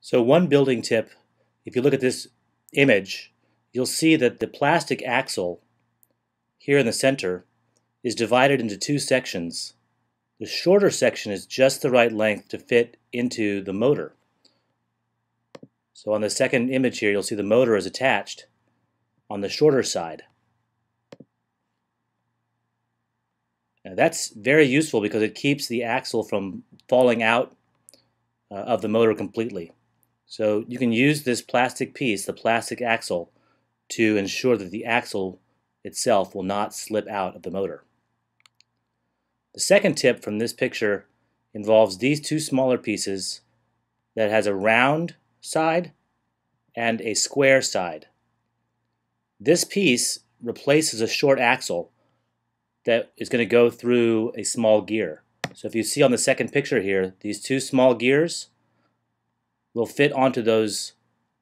So one building tip, if you look at this image, you'll see that the plastic axle here in the center is divided into two sections. The shorter section is just the right length to fit into the motor. So on the second image here, you'll see the motor is attached on the shorter side. Now that's very useful because it keeps the axle from falling out uh, of the motor completely. So you can use this plastic piece, the plastic axle, to ensure that the axle itself will not slip out of the motor. The second tip from this picture involves these two smaller pieces that has a round side and a square side. This piece replaces a short axle that is going to go through a small gear. So if you see on the second picture here, these two small gears will fit onto those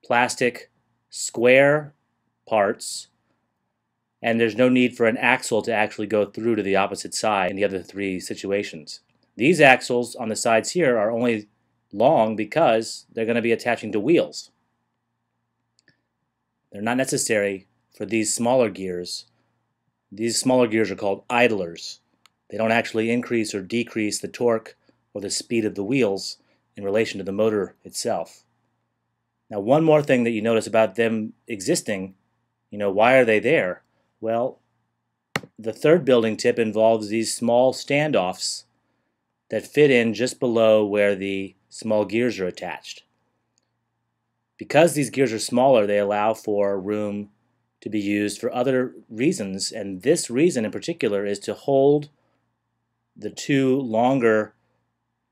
plastic square parts and there's no need for an axle to actually go through to the opposite side in the other three situations. These axles on the sides here are only long because they're going to be attaching to wheels. They're not necessary for these smaller gears. These smaller gears are called idlers. They don't actually increase or decrease the torque or the speed of the wheels in relation to the motor itself. Now, one more thing that you notice about them existing, you know, why are they there? Well, the third building tip involves these small standoffs that fit in just below where the small gears are attached. Because these gears are smaller, they allow for room to be used for other reasons, and this reason in particular is to hold the two longer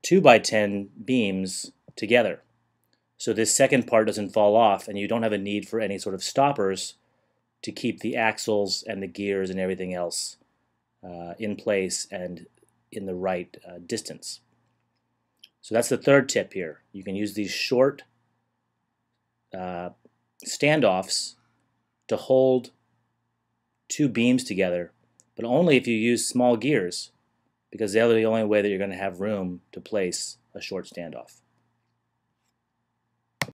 2 by 10 beams together. So this second part doesn't fall off and you don't have a need for any sort of stoppers to keep the axles and the gears and everything else uh, in place and in the right uh, distance. So that's the third tip here. You can use these short uh, standoffs to hold two beams together, but only if you use small gears because they're the only way that you're going to have room to place a short standoff.